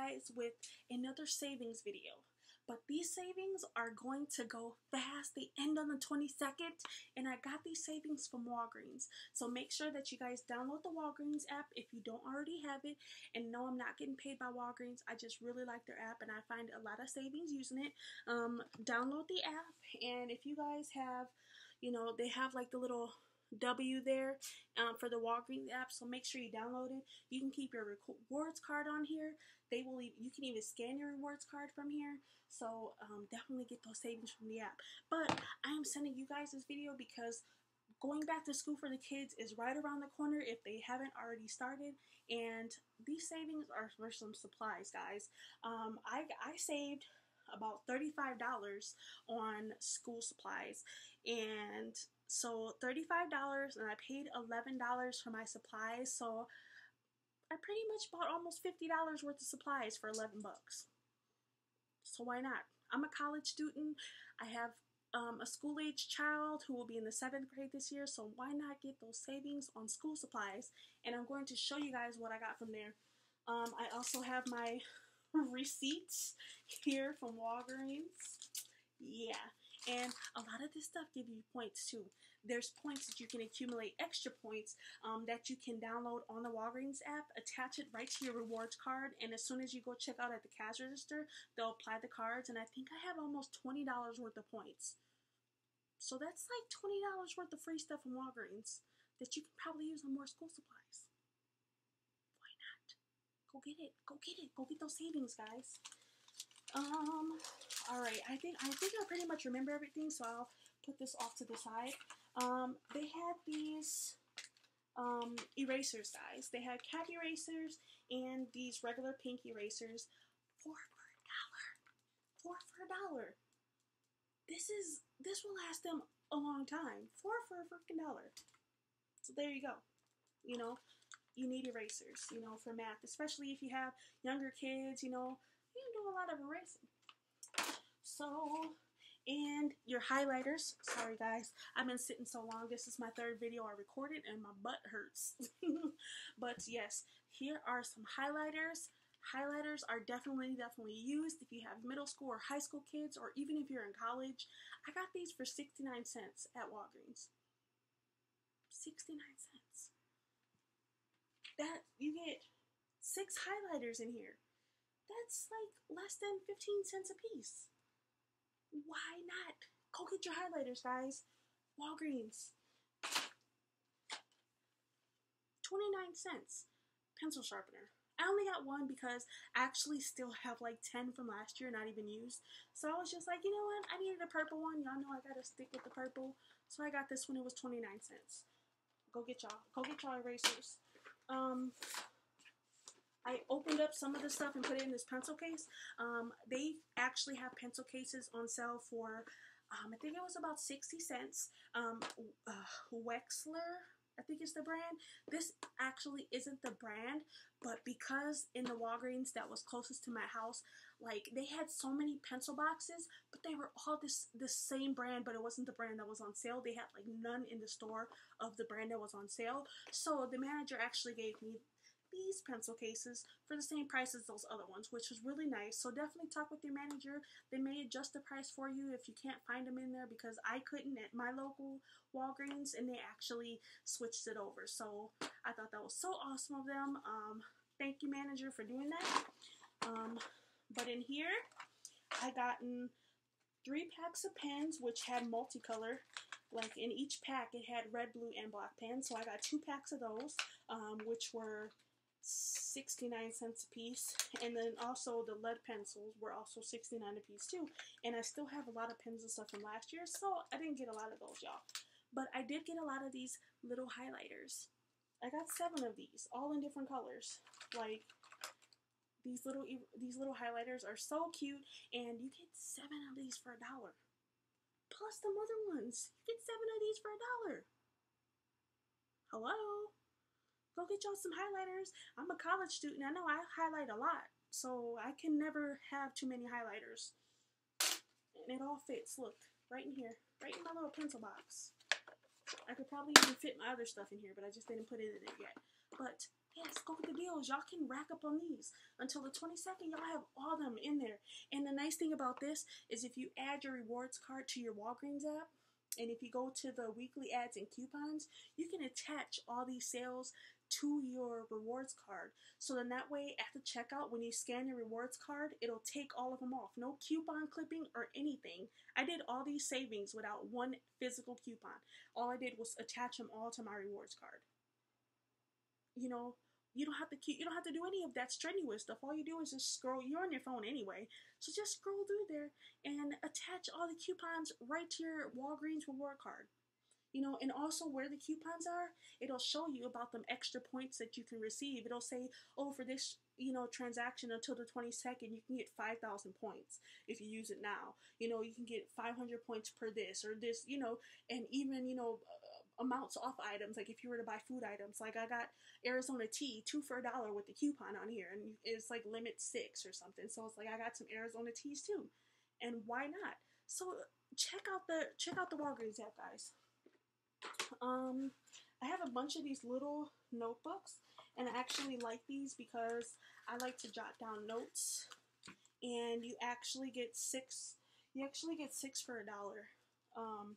guys with another savings video. But these savings are going to go fast. They end on the 22nd, and I got these savings from Walgreens. So make sure that you guys download the Walgreens app if you don't already have it. And no, I'm not getting paid by Walgreens. I just really like their app, and I find a lot of savings using it. Um, download the app, and if you guys have, you know, they have like the little W there um, for the Walgreens app. So make sure you download it. You can keep your rewards card on here. They will. You can even scan your rewards card from here. So um, definitely get those savings from the app. But I am sending you guys this video because going back to school for the kids is right around the corner if they haven't already started. And these savings are for some supplies, guys. Um, I I saved about $35 on school supplies and so $35 and I paid $11 for my supplies. So I pretty much bought almost $50 worth of supplies for 11 bucks. So why not? I'm a college student. I have um, a school age child who will be in the seventh grade this year, so why not get those savings on school supplies? And I'm going to show you guys what I got from there. Um, I also have my receipts here from Walgreens. Yeah, and a lot of this stuff give you points too. There's points that you can accumulate extra points um, that you can download on the Walgreens app, attach it right to your rewards card, and as soon as you go check out at the cash register, they'll apply the cards. And I think I have almost $20 worth of points. So that's like $20 worth of free stuff from Walgreens that you can probably use on more school supplies. Why not? Go get it. Go get it. Go get those savings, guys. Um, all right. I think I think I pretty much remember everything, so I'll put this off to the side. Um, they had these um, erasers, guys. They had cap erasers and these regular pink erasers. Four for a dollar. Four for a dollar. This is this will last them a long time. Four for a freaking dollar. So there you go. You know, you need erasers, you know, for math, especially if you have younger kids, you know, you can do a lot of erasing. So, and your highlighters. Sorry guys, I've been sitting so long. This is my third video I recorded and my butt hurts. but yes, here are some highlighters. Highlighters are definitely, definitely used if you have middle school or high school kids or even if you're in college. I got these for 69 cents at Walgreens. 69 cents. That, you get six highlighters in here that's like less than 15 cents a piece. Why not? Go get your highlighters, guys. Walgreens. 29 cents. Pencil sharpener. I only got one because I actually still have like 10 from last year not even used. So I was just like, you know what? I needed a purple one. Y'all know I gotta stick with the purple. So I got this one. It was 29 cents. Go get y'all. Go get y'all erasers. Um, I opened up some of the stuff and put it in this pencil case. Um, they actually have pencil cases on sale for, um, I think it was about 60 cents. Um, uh, Wexler, I think is the brand. This actually isn't the brand, but because in the Walgreens that was closest to my house, like they had so many pencil boxes, but they were all this the same brand, but it wasn't the brand that was on sale. They had like none in the store of the brand that was on sale. So the manager actually gave me these pencil cases for the same price as those other ones, which was really nice. So definitely talk with your manager. They may adjust the price for you if you can't find them in there because I couldn't at my local Walgreens and they actually switched it over. So I thought that was so awesome of them. Um, thank you, manager, for doing that. Um, but in here, I gotten three packs of pens, which had multicolor like in each pack it had red blue and black pens so i got two packs of those um, which were 69 cents a piece and then also the lead pencils were also 69 a piece too. And I still have a lot of pens and stuff from last year so I didn't get a lot of those y'all. But I did get a lot of these little highlighters. I got seven of these all in different colors. Like these little these little highlighters are so cute and you get seven of these for a dollar. Plus the other ones you get seven of these for a dollar. Hello Go get y'all some highlighters. I'm a college student. I know I highlight a lot. So I can never have too many highlighters. And it all fits. Look, right in here. Right in my little pencil box. I could probably even fit my other stuff in here, but I just didn't put it in it yet. But yes, go with the deals. Y'all can rack up on these until the 22nd. Y'all have all them in there. And the nice thing about this is if you add your rewards card to your Walgreens app, and if you go to the weekly ads and coupons, you can attach all these sales to your rewards card. So then that way at the checkout, when you scan your rewards card, it'll take all of them off. No coupon clipping or anything. I did all these savings without one physical coupon. All I did was attach them all to my rewards card. You know, you don't have to keep, you don't have to do any of that strenuous stuff. All you do is just scroll. You're on your phone anyway, so just scroll through there and attach all the coupons right to your Walgreens reward card. You know, and also where the coupons are, it'll show you about them extra points that you can receive. It'll say, oh, for this, you know, transaction until the 22nd, you can get 5,000 points if you use it now. You know, you can get 500 points per this or this, you know, and even, you know, uh, amounts off items. Like if you were to buy food items, like I got Arizona tea, two for a dollar with the coupon on here, and it's like limit six or something. So it's like I got some Arizona teas too. And why not? So check out the check out the Walgreens app, guys. Um, I have a bunch of these little notebooks, and I actually like these because I like to jot down notes. And you actually get six. You actually get six for a dollar. Um,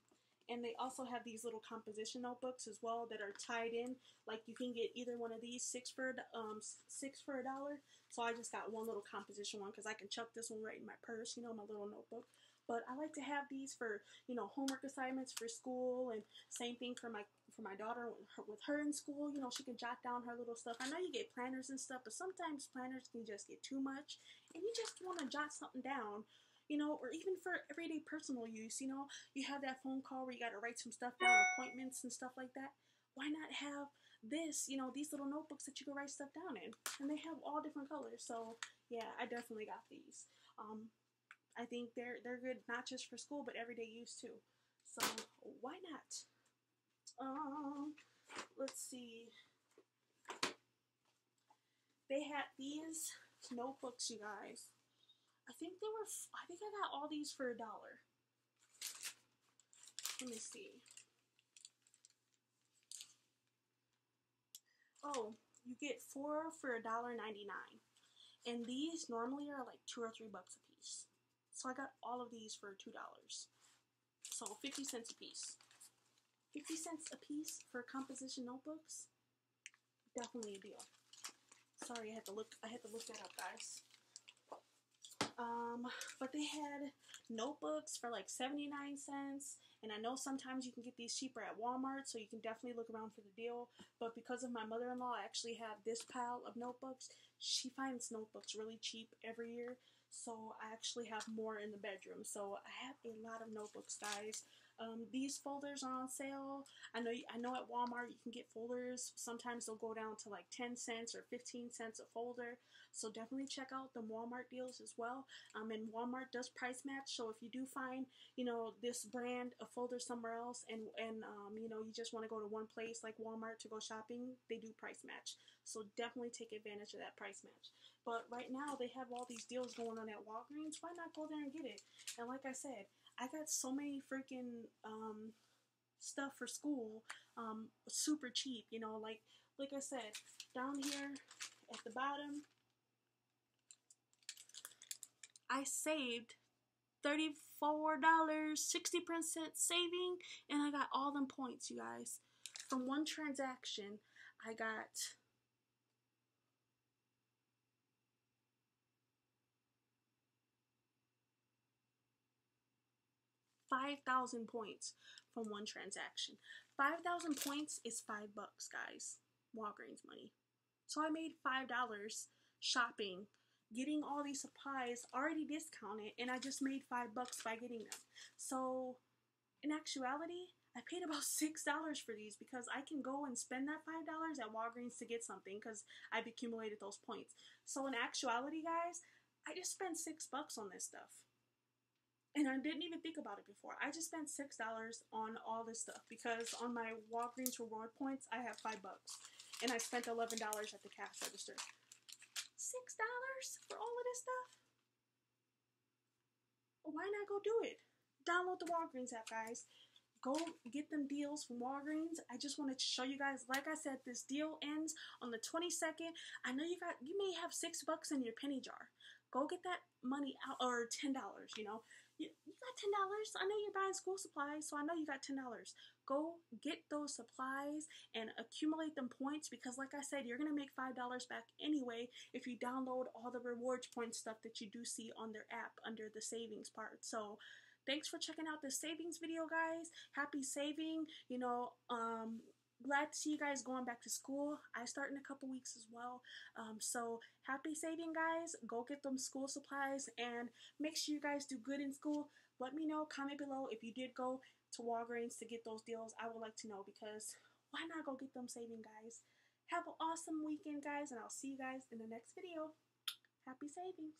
and they also have these little composition notebooks as well that are tied in. Like you can get either one of these six for um six for a dollar. So I just got one little composition one because I can chuck this one right in my purse. You know, my little notebook. But I like to have these for you know homework assignments for school, and same thing for my for my daughter with her, in school. You know she can jot down her little stuff. I know you get planners and stuff, but sometimes planners can just get too much, and you just want to jot something down you know, or even for everyday personal use, you know, you have that phone call where you got to write some stuff down, appointments and stuff like that. Why not have this, you know, these little notebooks that you can write stuff down in? And they have all different colors. So, yeah, I definitely got these. Um, I think they're they're good not just for school but everyday use too. So why not? Um, let's see. They had these notebooks, you guys. I think they were. I think I got all these for a dollar. Let me see. Oh, you get four for a dollar ninety nine, and these normally are like two or three bucks a piece. So I got all of these for $2. So 50 cents a piece. 50 cents a piece for composition notebooks? Definitely a deal. Sorry, I had to look I had to look that up, guys. Um, but they had notebooks for like 79 cents. And I know sometimes you can get these cheaper at Walmart, so you can definitely look around for the deal. But because of my mother in law, I actually have this pile of notebooks. She finds notebooks really cheap every year. So I actually have more in the bedroom. So I have a lot of notebooks, guys. Um, these folders are on sale. I know I know at Walmart you can get folders. Sometimes they'll go down to like 10 cents or 15 cents a folder. So definitely check out the Walmart deals as well. Um, and Walmart does price match. So if you do find, you know, this brand a folder somewhere else and, and um, you know, you just want to go to one place like Walmart to go shopping, they do price match. So definitely take advantage of that price match. But right now they have all these deals going on at Walgreens. Why not go there and get it? And like I said, I got so many freaking um, stuff for school, um, super cheap. You know, like like I said, down here at the bottom, I saved $34, 60% saving, and I got all them points, you guys. From one transaction, I got 5,000 points from one transaction. 5,000 points is 5 bucks, guys. Walgreens money. So I made $5 shopping, getting all these supplies already discounted, and I just made 5 bucks by getting them. So in actuality, I paid about $6 for these because I can go and spend that $5 at Walgreens to get something because I've accumulated those points. So in actuality, guys, I just spent 6 bucks on this stuff. And I didn't even think about it before. I just spent six dollars on all this stuff because on my Walgreens reward points I have five bucks, and I spent eleven dollars at the cash register. Six dollars for all of this stuff? Why not go do it? Download the Walgreens app, guys. go get them deals from Walgreens. I just wanted to show you guys, like I said, this deal ends on the 22nd. I know you got, you may have six bucks in your penny jar. Go get that money out, or $10, you know. You, you got $10. I know you're buying school supplies, so I know you got $10. Go get those supplies and accumulate them points because, like I said, you're going to make $5 back anyway if you download all the rewards point stuff that you do see on their app under the savings part. So, thanks for checking out this savings video, guys. Happy saving. You know, um, glad to see you guys going back to school. I start in a couple weeks as well. Um, so happy saving, guys. Go get them school supplies and make sure you guys do good in school. Let me know, comment below if you did go to Walgreens to get those deals. I would like to know because why not go get them saving, guys? Have an awesome weekend, guys, and I'll see you guys in the next video. Happy savings.